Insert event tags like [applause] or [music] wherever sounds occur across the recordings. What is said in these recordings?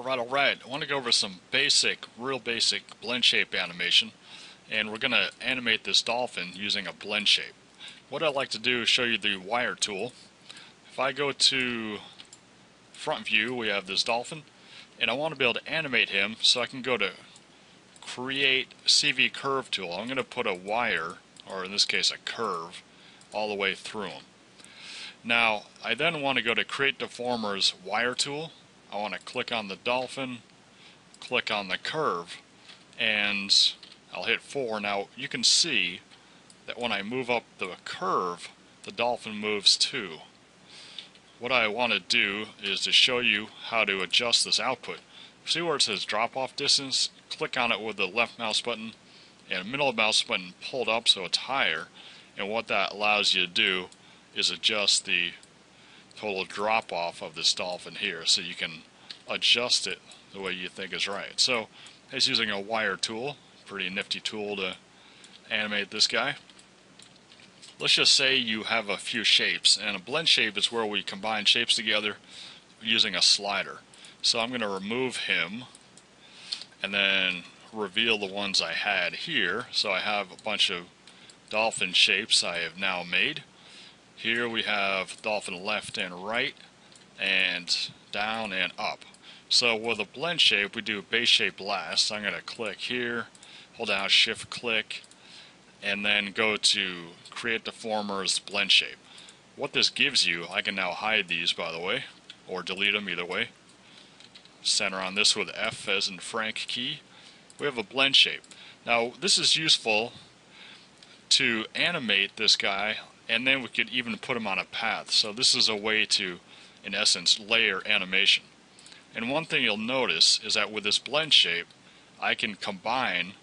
Alright, alright. I want to go over some basic, real basic blend shape animation. And we're going to animate this dolphin using a blend shape. What I'd like to do is show you the wire tool. If I go to front view, we have this dolphin. And I want to be able to animate him, so I can go to create CV curve tool. I'm going to put a wire, or in this case a curve, all the way through him. Now, I then want to go to create deformers wire tool I want to click on the dolphin, click on the curve, and I'll hit 4. Now you can see that when I move up the curve, the dolphin moves too. What I want to do is to show you how to adjust this output. See where it says drop off distance? Click on it with the left mouse button and middle mouse button pulled up so it's higher. And what that allows you to do is adjust the total drop off of this dolphin here so you can adjust it the way you think is right. So it's using a wire tool, pretty nifty tool to animate this guy. Let's just say you have a few shapes and a blend shape is where we combine shapes together using a slider. So I'm going to remove him and then reveal the ones I had here. So I have a bunch of dolphin shapes I have now made. Here we have dolphin left and right and down and up. So with a blend shape, we do base shape last. I'm going to click here, hold down shift click, and then go to create deformers blend shape. What this gives you, I can now hide these by the way, or delete them either way. Center on this with F as in Frank key. We have a blend shape. Now this is useful to animate this guy and then we could even put them on a path. So this is a way to, in essence, layer animation. And one thing you'll notice is that with this blend shape, I can combine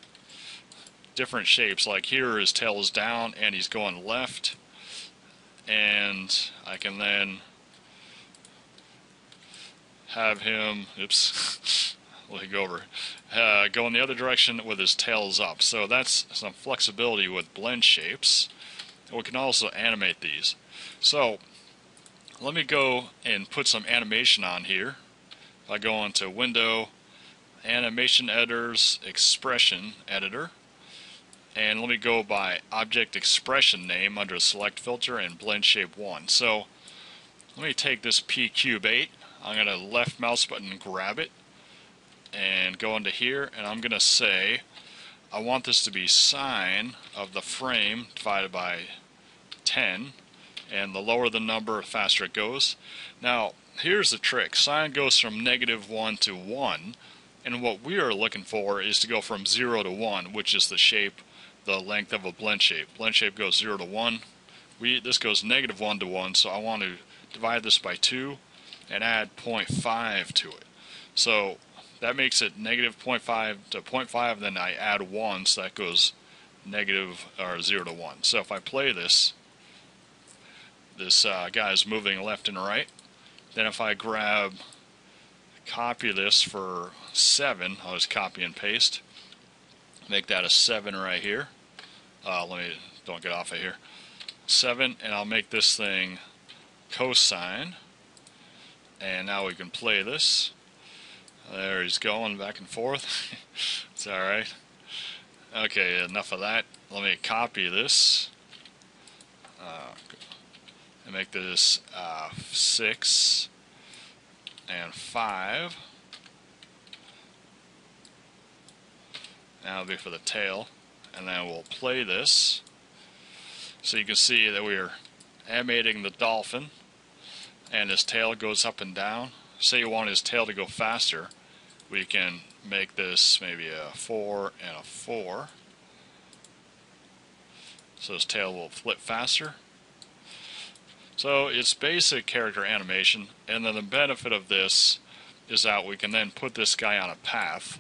different shapes. Like here his tail is down and he's going left. And I can then have him, oops, [laughs] let me go over, uh, go in the other direction with his tails up. So that's some flexibility with blend shapes. We can also animate these. So let me go and put some animation on here. If I go into Window, Animation Editors, Expression Editor, and let me go by Object Expression Name under Select Filter and Blend Shape 1. So let me take this P Cube 8. I'm going to left mouse button grab it and go into here and I'm going to say I want this to be sine of the frame divided by 10 and the lower the number the faster it goes. Now here's the trick. Sine goes from negative 1 to 1 and what we are looking for is to go from 0 to 1 which is the shape, the length of a blend shape. Blend shape goes 0 to 1. We, this goes negative 1 to 1 so I want to divide this by 2 and add 0.5 to it. So that makes it negative 0.5 to 0.5, then I add 1, so that goes negative, or 0 to 1. So if I play this, this uh, guy is moving left and right. Then if I grab, copy this for 7, I'll just copy and paste. Make that a 7 right here. Uh, let me, don't get off of here. 7, and I'll make this thing cosine. And now we can play this. There he's going back and forth. [laughs] it's alright. Okay, enough of that. Let me copy this. Uh, and make this uh, 6 and 5. Now will be for the tail. And then we'll play this. So you can see that we're animating the dolphin and his tail goes up and down. Say you want his tail to go faster we can make this maybe a 4 and a 4. So his tail will flip faster. So it's basic character animation, and then the benefit of this is that we can then put this guy on a path.